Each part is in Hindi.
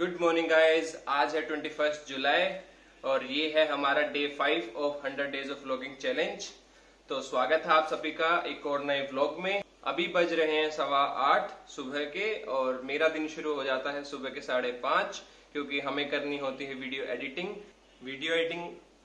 गुड मॉर्निंग गाइस आज है 21 जुलाई और ये है हमारा day five of 100 days of vlogging challenge तो स्वागत है आप सभी का एक और नए व्लॉग में। अभी बज रहे हैं सवा आठ सुबह के और मेरा दिन शुरू हो जाता है सुबह के साढ़े पाँच क्योंकि हमें करनी होती है video editing video editing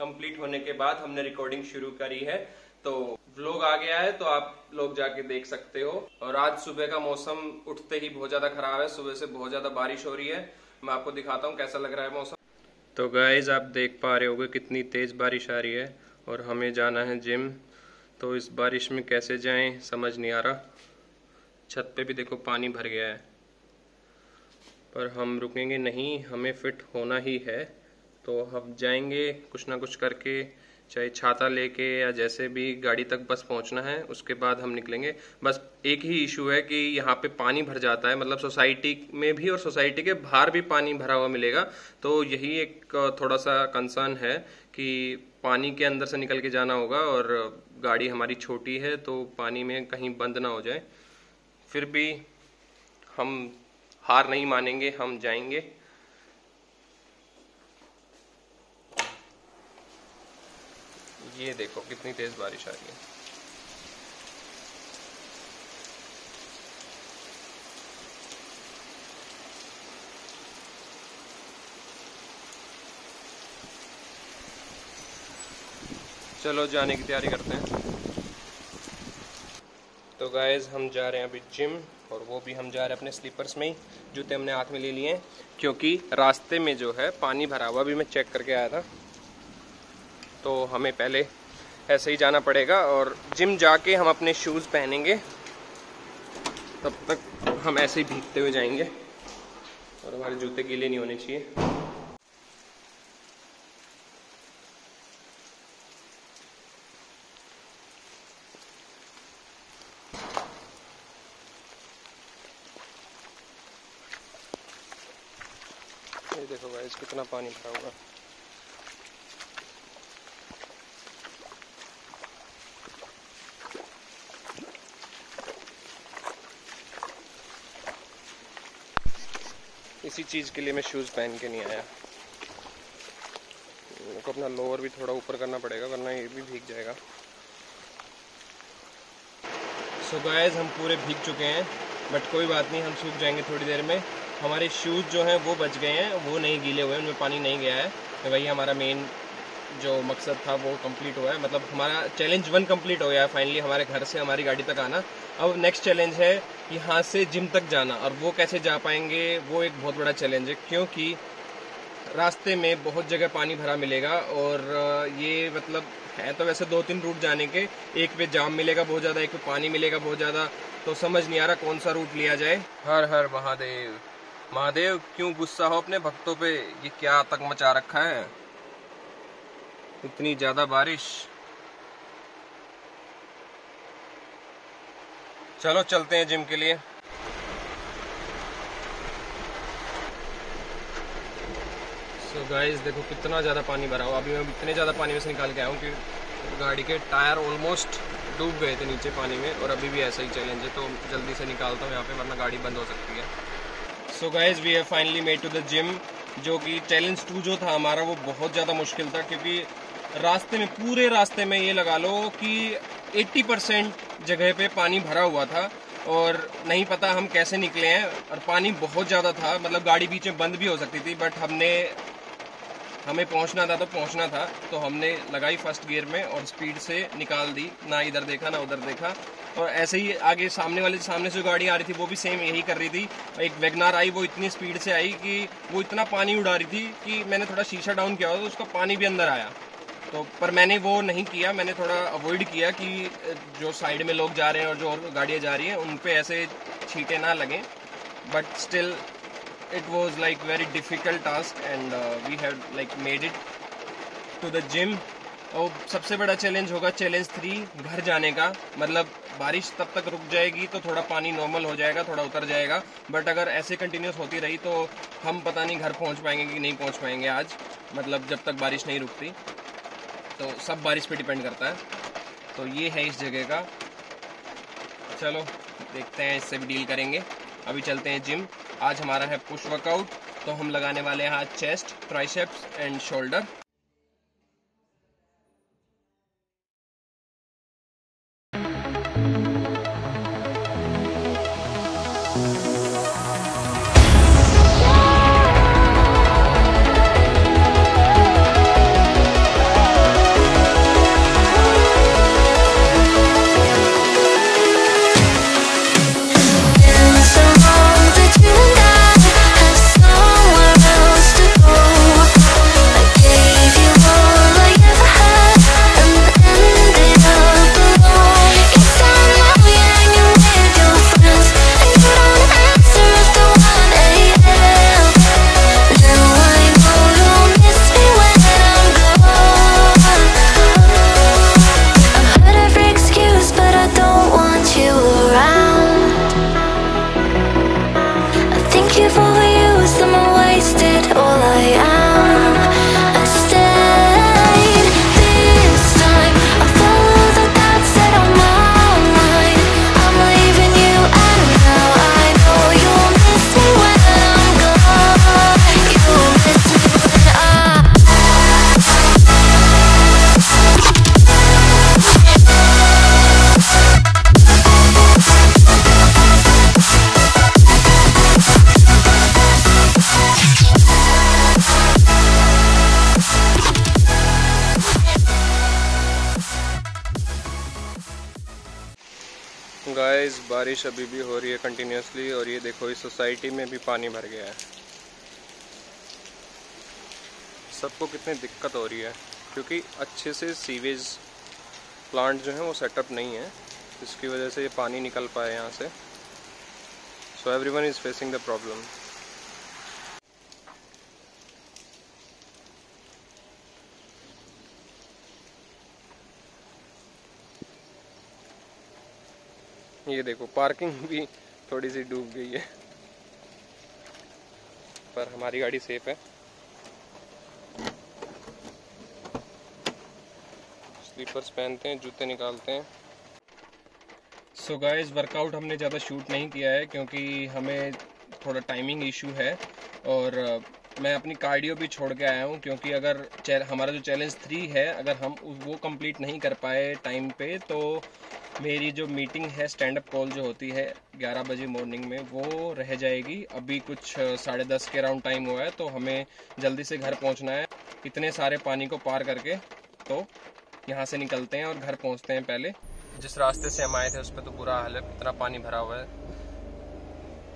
complete होने के बाद हमने रिकॉर्डिंग शुरू करी है। तो व्लॉग आ गया है तो आप लोग जाके देख सकते हो। और आज सुबह का मौसम उठते ही बहुत ज़्यादा खराब है, सुबह से बहुत ज़्यादा बारिश हो रही है। मैं आपको दिखाता हूँ कैसा लग रहा है मौसम। तो गाइज़ आप देख पा रहे होगे कितनी तेज बारिश आ रही है और हमें जाना है जिम तो इस बारिश में कैसे जाएँ, समझ नहीं आ रहा। छत पे भी देखो पानी भर गया है। पर हम रुकेंगे नहीं, हमें फिट होना ही है। तो हम जाएँगे कुछ ना कुछ करके चाहे छाता लेके या जैसे भी गाड़ी तक बस पहुँचना है, उसके बाद हम निकलेंगे। बस एक ही इशू है कि यहाँ पे पानी भर जाता है मतलब सोसाइटी में भी और सोसाइटी के बाहर भी पानी भरा हुआ मिलेगा। तो यही एक थोड़ा सा कंसर्न है कि पानी के अंदर से निकल के जाना होगा और गाड़ी हमारी छोटी है तो पानी में कहीं बंद ना हो जाए। फिर भी हम हार नहीं मानेंगे, हम जाएँगे। ये देखो, कितनी तेज बारिश आ रही है। चलो जाने की तैयारी करते हैं। तो गाइज़ हम जा रहे हैं अभी जिम और वो भी हम जा रहे हैं अपने स्लीपर्स में ही, जूते हमने हाथ में ले लिए हैं, क्योंकि रास्ते में जो है पानी भरा हुआ भी मैं चेक करके आया था। तो हमें पहले ऐसे ही जाना पड़ेगा और जिम जाके हम अपने शूज़ पहनेंगे। तब तक हम ऐसे ही भीगते हुए जाएँगे। और हमारे जूते गीले नहीं होने चाहिए। देखो भाई कितना पानी भरा हुआ। इसी चीज़ के लिए मैं शूज़ पहन के नहीं आया। मेरे को अपना लोअर भी थोड़ा ऊपर करना पड़ेगा, वरना ये भी भीग जाएगा। सो so गाइस हम पूरे भीग चुके हैं बट कोई बात नहीं, हम सूख जाएँगे थोड़ी देर में। हमारे शूज़ जो हैं, वो बच गए हैं, वो नहीं गीले हुए उनमें पानी नहीं गया है। तो वही हमारा मेन जो मकसद था वो कंप्लीट हुआ है। मतलब हमारा चैलेंज वन कंप्लीट हो गया है फाइनली हमारे घर से हमारी गाड़ी तक आना। अब नेक्स्ट चैलेंज है यहाँ से जिम तक जाना और वो कैसे जा पाएँगे, वो एक बहुत बड़ा चैलेंज है क्योंकि रास्ते में बहुत जगह पानी भरा मिलेगा और ये मतलब है तो वैसे दो तीन रूट जाने के। एक पे जाम मिलेगा बहुत ज़्यादा, एक पे पानी मिलेगा बहुत ज़्यादा। तो समझ नहीं आ रहा कौन सा रूट लिया जाए। हर हर महादेव। महादेव, क्यों गुस्सा हो अपने भक्तों पे? ये क्या तक मचा रखा है? इतनी ज़्यादा बारिश। चलो, चलते हैं जिम के लिए। सो so गाइस देखो कितना ज़्यादा पानी भरा हुआ। अभी मैं इतने ज़्यादा पानी में से निकाल के आया हूँ कि गाड़ी के टायर ऑलमोस्ट डूब गए थे नीचे पानी में, और अभी भी ऐसा ही चैलेंज है तो जल्दी से निकालता हूँ यहाँ पे, वरना गाड़ी बंद हो सकती है। So guys we have finally made to the gym जो कि चैलेंज टू जो था हमारा, वो बहुत ज़्यादा मुश्किल था, क्योंकि रास्ते में, पूरे रास्ते में ये लगा लो कि 80 परसेंट जगह पे पानी भरा हुआ था और नहीं पता हम कैसे निकले हैं और पानी बहुत ज़्यादा था। मतलब गाड़ी बीच में बंद भी हो सकती थी बट हमने, हमें पहुँचना था तो पहुँचना था। तो हमने लगाई फ़र्स्ट गियर में और स्पीड से निकाल दी, ना इधर देखा, ना उधर देखा। और ऐसे ही आगे सामने वाले, सामने से गाड़ी आ रही थी, वो भी सेम यही कर रही थी। एक वेगनार आई, वो इतनी स्पीड से आई कि वो इतना पानी उड़ा रही थी कि मैंने थोड़ा शीशा डाउन किया तो उसका पानी भी अंदर आया। तो पर मैंने वो नहीं किया, मैंने थोड़ा अवॉइड किया कि जो साइड में लोग जा रहे हैं और जो और गाड़ियाँ जा रही हैं, उन पे ऐसे छीटे ना लगें। But still it was like very difficult task and we have like made it to the gym और सबसे बड़ा चैलेंज होगा चैलेंज थ्री घर जाने का। मतलब बारिश तब तक रुक जाएगी तो थोड़ा पानी नॉर्मल हो जाएगा, थोड़ा उतर जाएगा। बट अगर ऐसे कंटिन्यूस होती रही तो हम पता नहीं घर पहुँच पाएँगे कि नहीं पहुँच पाएँगे आज। मतलब जब तक बारिश नहीं रुकती। तो सब बारिश पे डिपेंड करता है। तो ये है इस जगह का। चलो, देखते हैं इससे भी डील करेंगे। अभी चलते हैं जिम आज हमारा है पुश वर्कआउट तो हम लगाने वाले हैं आज चेस्ट ट्राइसेप्स एंड शोल्डर बारिश अभी भी हो रही है कंटिन्यूसली और ये देखो, इस सोसाइटी में भी पानी भर गया है। सबको कितनी दिक्कत हो रही है, क्योंकि अच्छे से सीवेज प्लांट जो है वो सेटअप नहीं है इसकी वजह से ये पानी निकल पाए यहाँ से। So everyone is facing the problem ये देखो, पार्किंग भी थोड़ी सी डूब गई है। पर हमारी गाड़ी सेफ़ है। स्लीपर्स पहनते हैं, जूते निकालते हैं। सो गाइस वर्कआउट हमने ज़्यादा शूट नहीं किया है, क्योंकि हमें थोड़ा टाइमिंग इशू है। और मैं अपनी कार्डियो भी छोड़ के आया हूँ, क्योंकि अगर हमारा जो चैलेंज थ्री है, अगर हम वो कंप्लीट नहीं कर पाए टाइम पे तो मेरी जो मीटिंग है स्टैंड अप कॉल जो होती है 11 बजे मॉर्निंग में, वो रह जाएगी। अभी कुछ साढ़े दस के अराउंड टाइम हुआ है तो हमें जल्दी से घर पहुँचना है। इतने सारे पानी को पार करके तो यहाँ से निकलते हैं और घर पहुँचते हैं पहले। जिस रास्ते से हम आए थे, उस पर तो बुरा हाल है, इतना पानी भरा हुआ है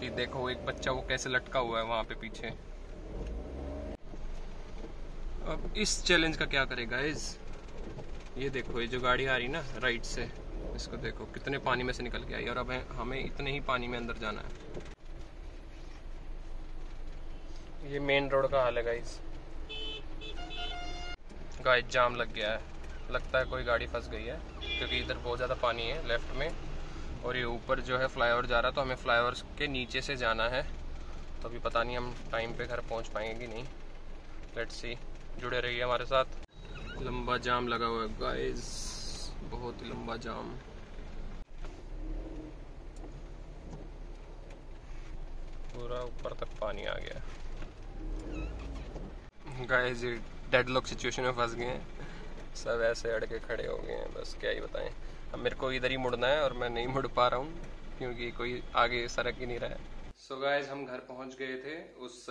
कि देखो, एक बच्चा वो कैसे लटका हुआ है वहाँ पे पीछे। अब इस चैलेंज का क्या करेगा इस ये देखो, ये जो गाड़ी आ रही ना राइट से। इसको देखो, कितने पानी में से निकल के आई और अब हमें इतने ही पानी में अंदर जाना है। ये मेन रोड का हाल है गाइस गाइस जाम लग गया है। लगता है कोई गाड़ी फंस गई है, क्योंकि इधर बहुत ज़्यादा पानी है लेफ़्ट में। और ये ऊपर जो है फ्लाईओवर जा रहा है तो हमें फ्लाईओवर के नीचे से जाना है। तो अभी पता नहीं हम टाइम पे घर पहुँच पाएँगे कि नहीं। लेट्स सी जुड़े रहिए हमारे साथ। लंबा जाम लगा हुआ है गाइस बहुत ही लंबा जाम। पूरा ऊपर तक पानी आ गया। गाइस ये डेड लॉक सिचुएशन में फंस गए हैं। सब ऐसे अड़के खड़े हो गए हैं बस क्या ही बताएँ। अब मेरे को इधर ही मुड़ना है और मैं नहीं मुड़ पा रहा हूँ क्योंकि कोई आगे सड़क ही नहीं रहा है। सो so गाइज़ हम घर पहुँच गए थे उस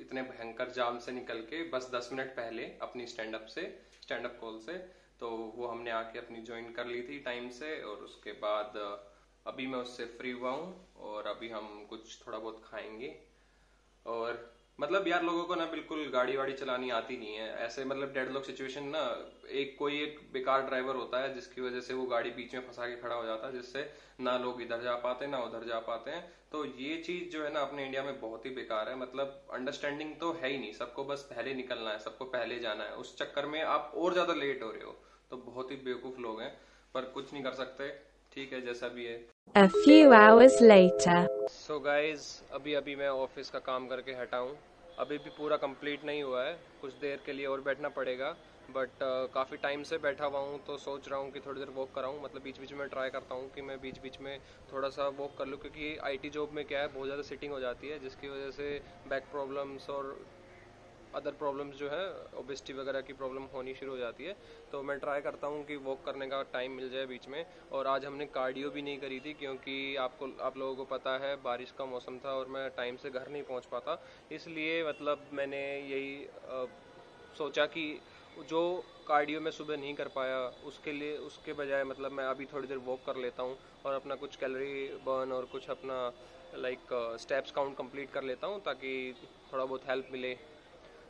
इतने भयंकर जाम से निकल के बस 10 मिनट पहले अपनी स्टैंड अप से स्टैंड अप कॉल से। तो वो हमने आके अपनी ज्वाइन कर ली थी टाइम से और उसके बाद, अभी मैं उससे फ्री हुआ हूँ और अभी हम कुछ थोड़ा बहुत खाएँगे। और मतलब यार लोगों को ना बिल्कुल गाड़ी वाड़ी चलानी आती नहीं है। ऐसे मतलब डेड लॉक सिचुएशन ना, एक कोई एक बेकार ड्राइवर होता है, जिसकी वजह से वो गाड़ी बीच में फंसा के खड़ा हो जाता है, जिससे ना लोग इधर जा पाते, ना उधर जा पाते हैं। तो ये चीज़ जो है ना अपने इंडिया में बहुत ही बेकार है। मतलब अंडरस्टैंडिंग तो है ही नहीं। सबको बस पहले निकलना है, सबको पहले जाना है। उस चक्कर में आप और ज़्यादा लेट हो रहे हो। तो बहुत ही बेवकूफ़ लोग हैं, पर कुछ नहीं कर सकते। ठीक है जैसा भी है। A few hours later. So guys, अभी अभी मैं ऑफ़िस का काम करके हटा हूँ। अभी भी पूरा कंप्लीट नहीं हुआ है। कुछ देर के लिए और बैठना पड़ेगा। बट uh, काफ़ी टाइम से बैठा हुआ हूँ तो सोच रहा हूँ कि थोड़ी देर वॉक कराऊँ। मतलब बीच बीच में ट्राई करता हूँ कि मैं बीच बीच में थोड़ा सा वॉक कर लूँ। क्योंकि आईटी जॉब में क्या है बहुत ज़्यादा सिटिंग हो जाती है जिसकी वजह से बैक प्रॉब्लम्स और अदर प्रॉब्लम्स जो है ओबिसिटी वगैरह की प्रॉब्लम होनी शुरू हो जाती है। तो मैं ट्राई करता हूँ कि वॉक करने का टाइम मिल जाए बीच में। और आज हमने कार्डियो भी नहीं करी थी क्योंकि आपको आप लोगों को पता है बारिश का मौसम था और मैं टाइम से घर नहीं पहुँच पाता। इसलिए मतलब मैंने यही आ, सोचा कि जो कार्डियो में सुबह नहीं कर पाया उसके लिए उसके बजाय मतलब मैं अभी थोड़ी देर वॉक कर लेता हूँ और अपना कुछ कैलोरी बर्न और कुछ अपना लाइक स्टेप्स काउंट कंप्लीट कर लेता हूँ ताकि थोड़ा बहुत हेल्प मिले।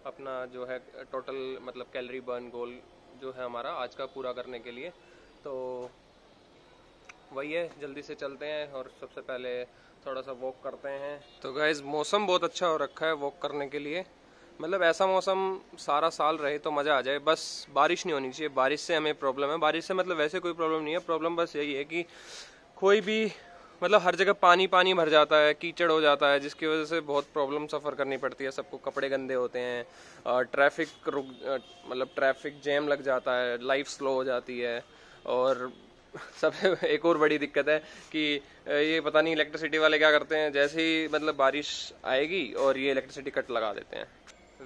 अपना जो है टोटल मतलब कैलोरी बर्न गोल जो है हमारा आज का पूरा करने के लिए। तो वही है, जल्दी से चलते हैं और सबसे पहले थोड़ा सा वॉक करते हैं। तो गैज़ मौसम बहुत अच्छा हो रखा है वॉक करने के लिए। मतलब ऐसा मौसम सारा साल रहे तो मज़ा आ जाए। बस बारिश नहीं होनी चाहिए। बारिश से हमें प्रॉब्लम है। बारिश से मतलब वैसे कोई प्रॉब्लम नहीं है। प्रॉब्लम बस यही है कि कोई भी मतलब हर जगह पानी पानी भर जाता है, कीचड़ हो जाता है, जिसकी वजह से बहुत प्रॉब्लम सफ़र करनी पड़ती है। सबको कपड़े गंदे होते हैं ट्रैफ़िक रुक मतलब ट्रैफ़िक जैम लग जाता है लाइफ स्लो हो जाती है, और सबसे एक और बड़ी दिक्कत है कि ये पता नहीं इलेक्ट्रिसिटी वाले क्या करते हैं, जैसे ही मतलब बारिश आएगी और ये इलेक्ट्रिसिटी कट लगा देते हैं।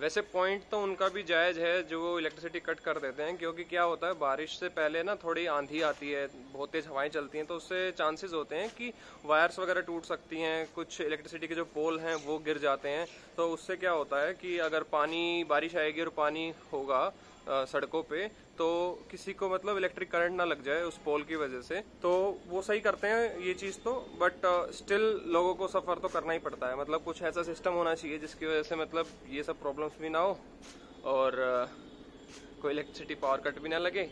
वैसे पॉइंट तो उनका भी जायज़ है जो वो इलेक्ट्रिसिटी कट कर देते हैं, क्योंकि क्या होता है, बारिश से पहले ना थोड़ी आंधी आती है, बहुत तेज़ हवाएँ चलती हैं तो उससे चांसेस होते हैं कि वायर्स वगैरह टूट सकती हैं, कुछ इलेक्ट्रिसिटी के जो पोल हैं वो गिर जाते हैं तो उससे क्या होता है कि अगर पानी, बारिश आएगी और पानी होगा सड़कों पे तो किसी को मतलब इलेक्ट्रिक करंट ना लग जाए उस पोल की वजह से। तो वो सही करते हैं ये चीज़ तो बट स्टिल लोगों को सफ़र तो करना ही पड़ता है। मतलब कुछ ऐसा सिस्टम होना चाहिए जिसकी वजह से मतलब ये सब प्रॉब्लम्स भी ना हो और कोई इलेक्ट्रिसिटी पावर कट भी ना लगे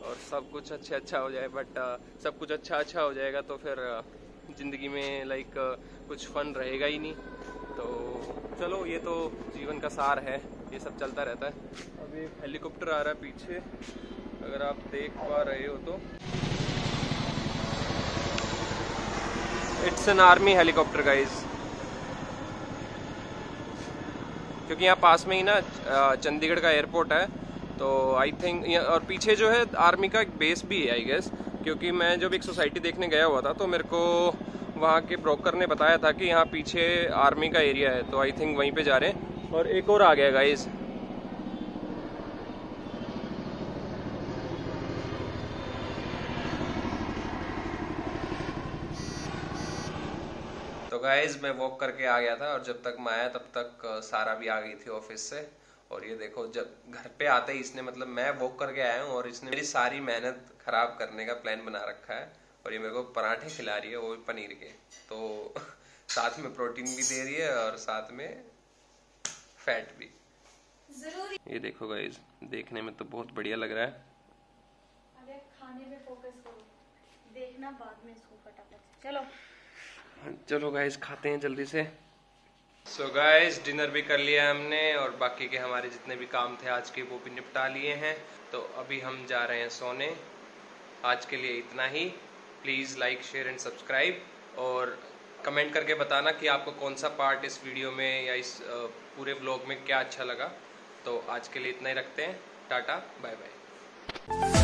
और सब कुछ अच्छा अच्छा हो जाए। बट सब कुछ अच्छा अच्छा हो जाएगा तो फिर ज़िंदगी में लाइक कुछ फन रहेगा ही नहीं। तो चलो, ये तो जीवन का सार है। ये सब चलता रहता है। अभी हेलीकॉप्टर आ रहा है पीछे। अगर आप देख पा रहे हो तो। It's an army helicopter guys क्योंकि यहाँ पास में ही ना चंडीगढ़ का एयरपोर्ट है। तो आई थिंक और पीछे जो है आर्मी का एक बेस भी है आई गेस क्योंकि मैं जब एक सोसाइटी देखने गया हुआ था तो मेरे को वहाँ के ब्रोकर ने बताया था कि यहाँ पीछे आर्मी का एरिया है तो आई थिंक वहीं पे जा रहे हैं। और एक और आ गया गाइज़ तो गाइज़ मैं वॉक करके आ गया था, और जब तक मैं आया, तब तक सारा भी आ गई थी ऑफ़िस से। और ये देखो, जब घर पे आते ही इसने मतलब मैं वॉक करके आया हूँ, और इसने मेरी सारी मेहनत खराब करने का प्लान बना रखा है। और ये मेरे को पराठे खिला रही है वो भी पनीर के। तो साथ में प्रोटीन भी दे रही है और साथ में फैट भी। ये देखो गाइज़ देखने में तो बहुत बढ़िया लग रहा है। खाने में फोकस करो। देखना बाद में इसको फटाफट चलो। चलो गाइज़ खाते हैं जल्दी से। सो गाइस डिनर भी कर लिया हमने और बाकी के हमारे जितने भी काम थे आज के वो भी निपटा लिए हैं। तो अभी हम जा रहे हैं सोने। आज के लिए इतना ही। Please like share and subscribe और कमेंट करके बताना कि आपको कौन सा पार्ट इस वीडियो में या इस पूरे ब्लॉग में क्या अच्छा लगा। तो आज के लिए इतना ही रखते हैं। Tata bye bye